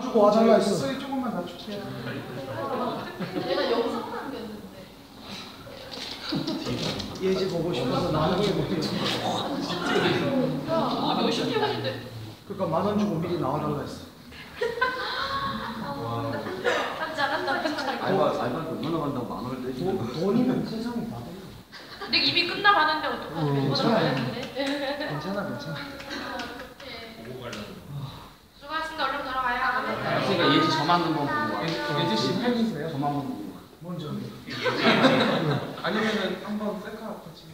주고 와달라 했어. 소리 조금만 낮출게요. 내가 영상 남겼는데. 예지 보고 싶어서 나누게 못했지. 아, 몇십 개월인데. 그러니까 만 원 주고 미리 나와달라 했어. 아, 잘한다, 잘한다. 알바 알바 얼마나 간다고 만 원을 떼지? 돈, 돈이면 세상이 다 돼. 근데 이미 끝나가는데 어떡하지? 어. 말했는데. 괜찮아, 괜찮아. 수고하셨습니다. 얼른 그러니까 예지 저만 한번 보고 와. 예지 씨 팬이세요? 저만 한번 보고 와. 먼저. 아니면은 한번. 셀카 같이.